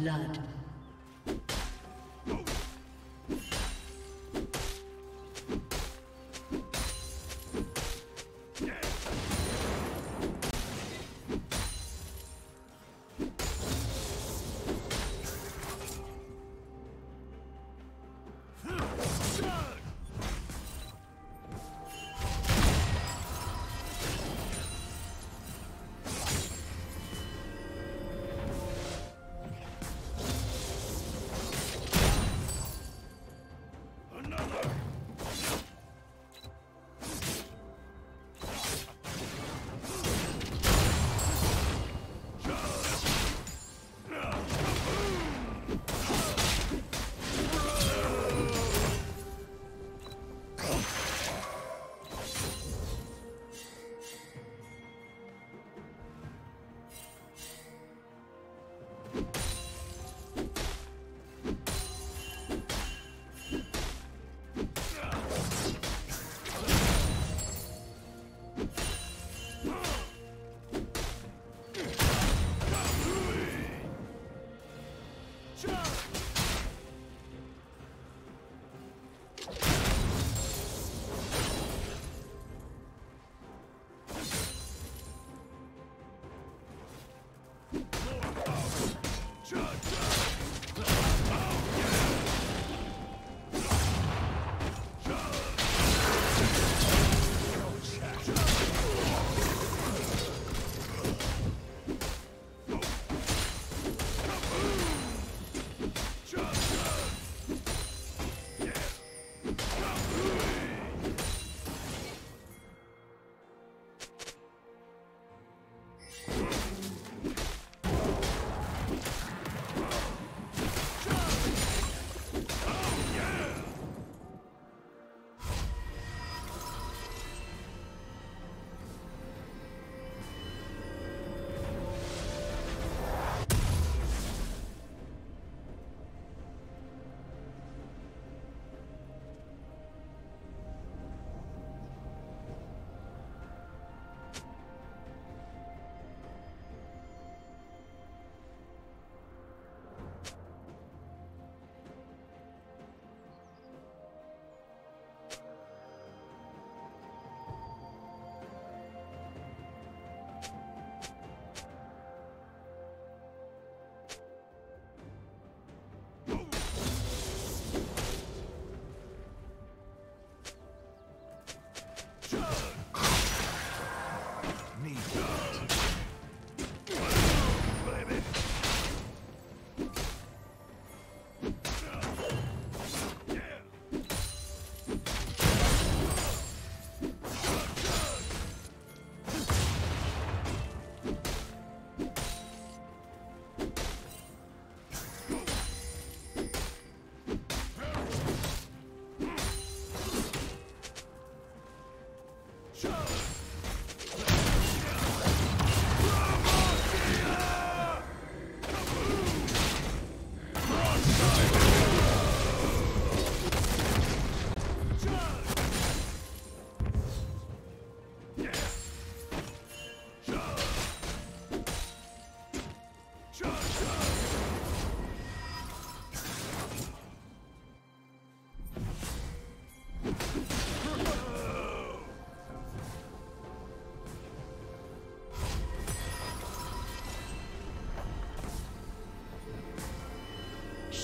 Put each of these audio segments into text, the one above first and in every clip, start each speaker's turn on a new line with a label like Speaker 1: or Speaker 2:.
Speaker 1: blood.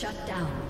Speaker 1: Shut down.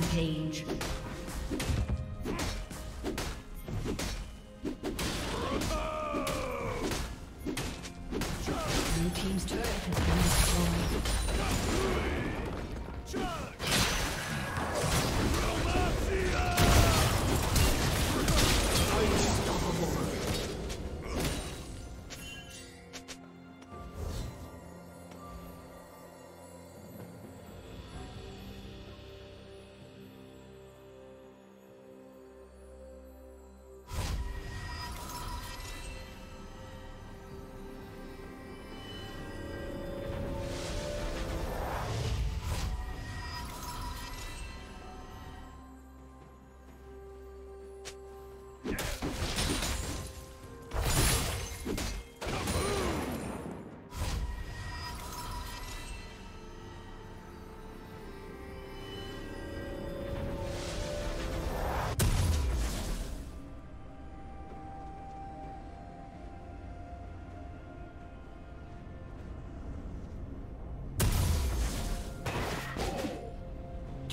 Speaker 1: Rampage.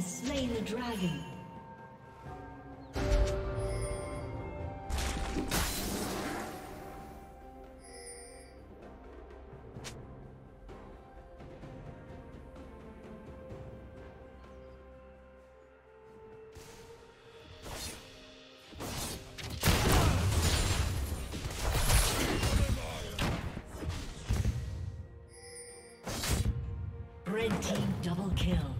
Speaker 1: Has slain the dragon. Red team double kill.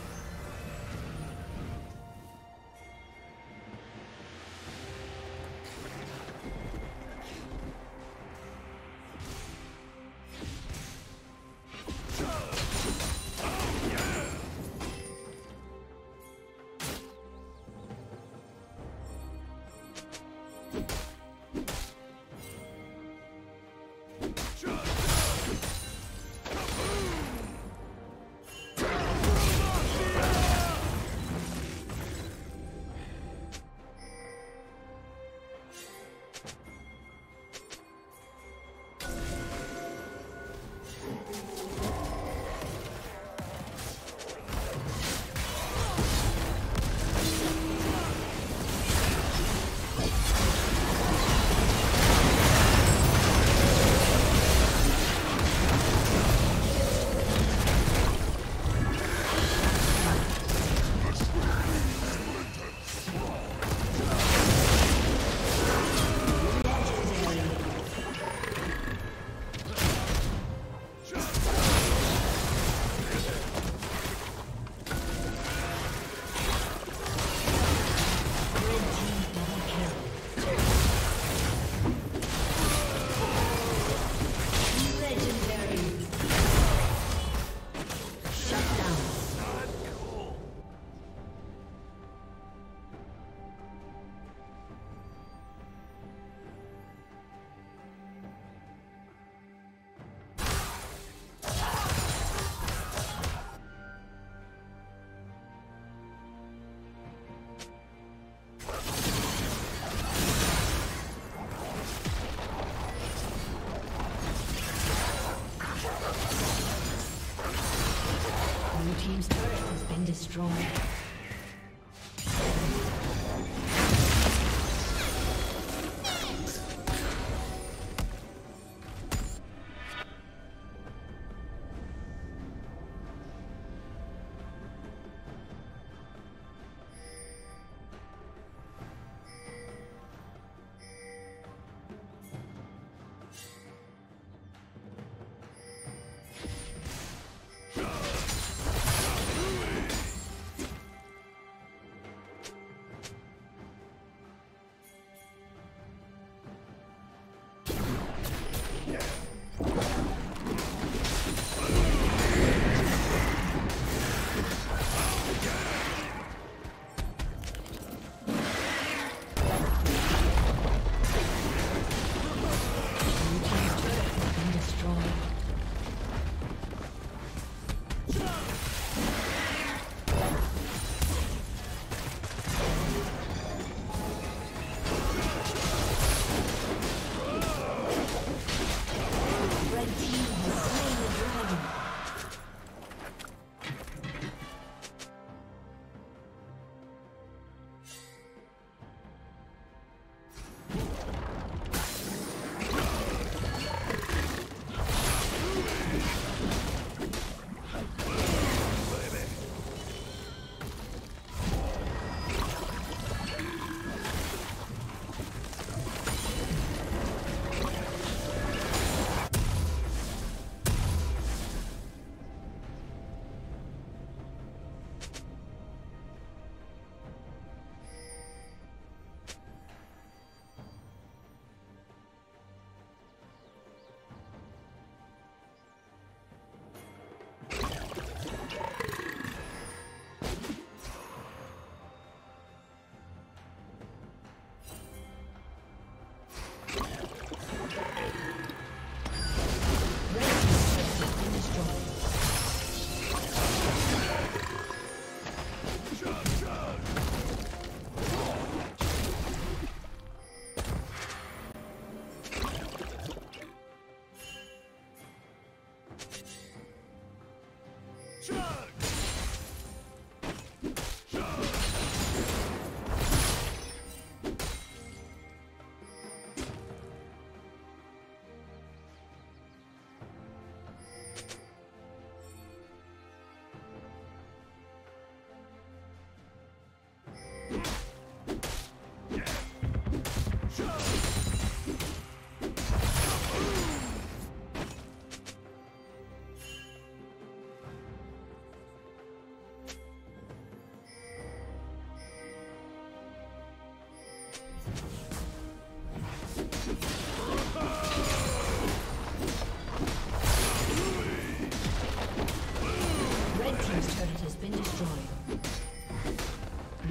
Speaker 1: Has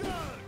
Speaker 1: Been